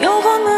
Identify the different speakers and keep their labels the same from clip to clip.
Speaker 1: 有过你。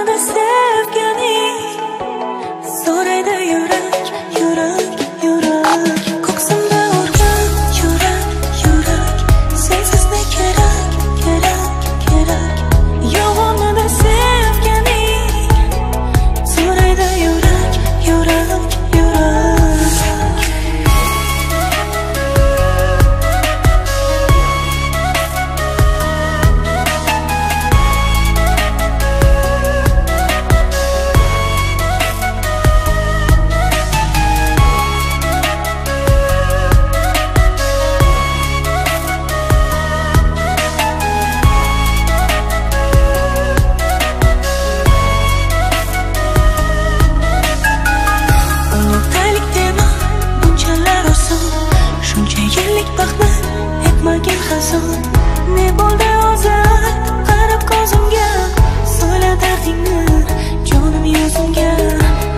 Speaker 1: hidingni jonim yuzimga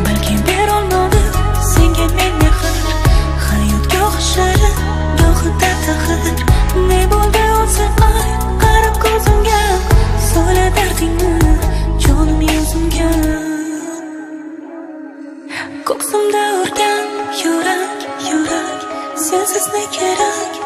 Speaker 1: balkim berolmadim senga men mehr hayot gohi shirin gohida ne bo'ldi o'lsin ay qarab ko'zimga sola dardingni jonim yuzimga ko'ksimda urgan yurak yurak sensiz ne kerak?